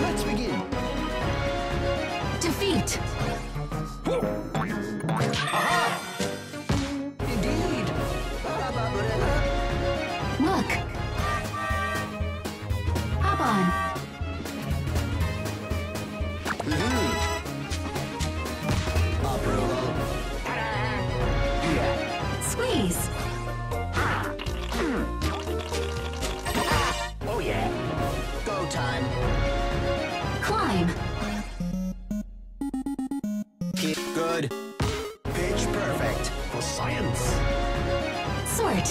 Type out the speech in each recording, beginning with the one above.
Let's begin. Defeat. Indeed. Look. Hop on. Good. Pitch perfect. For science. Sort.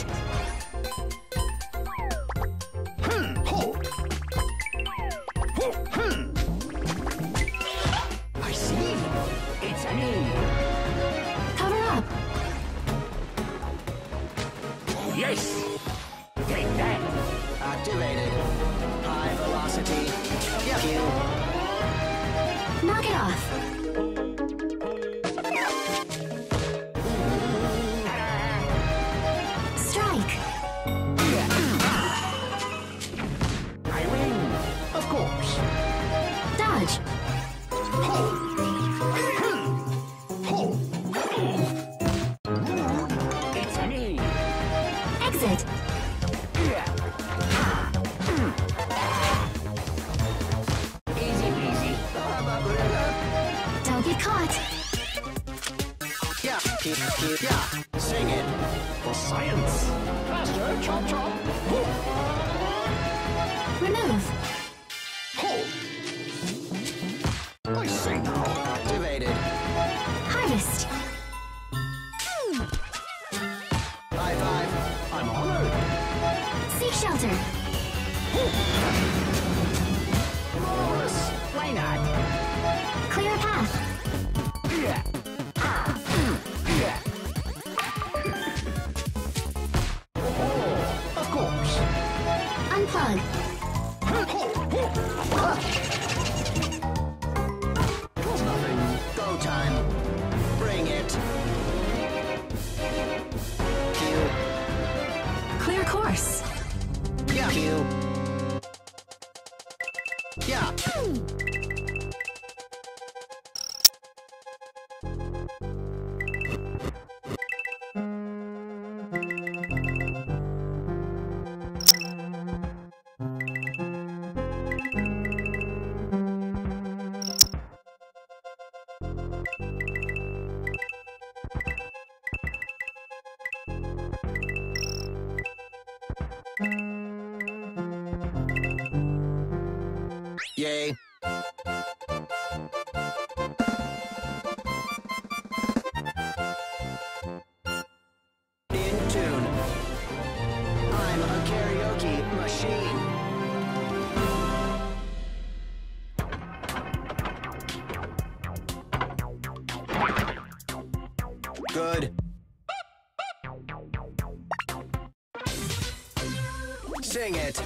Hmm. Ho. Ho. Hmm. I see. It's me. Cover up. Yes. Take that. Activated. High velocity. Yep. Knock it off. Don't get caught. Yeah, yeah. Sing it. For science. Faster, chop, chop. Remove. Shelter. Why not? Clear a path. Yeah. Yeah. Oh, of course. Unplug. Nothing. Go time. Bring it. Clear course. Yeah. Q. Yeah. Yay. In tune. I'm a karaoke machine. Good. Sing it.